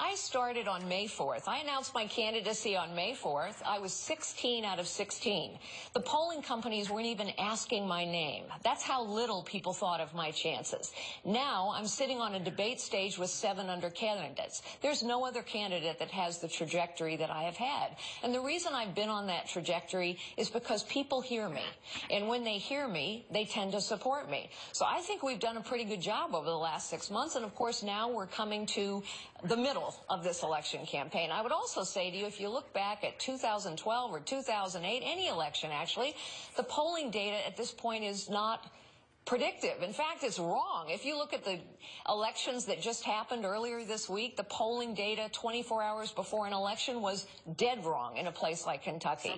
I started on May 4th, I announced my candidacy on May 4th. I was 16 out of 16. The polling companies weren't even asking my name. That's how little people thought of my chances. Now I'm sitting on a debate stage with seven other candidates. There's no other candidate that has the trajectory that I have had. And the reason I've been on that trajectory is because people hear me. And when they hear me, they tend to support me. So I think we've done a pretty good job over the last six months. And of course, now we're coming to the middle of this election campaign. I would also say to you, if you look back at 2012 or 2008, any election actually, the polling data at this point is not predictive. In fact, it's wrong. If you look at the elections that just happened earlier this week, the polling data 24 hours before an election was dead wrong in a place like Kentucky.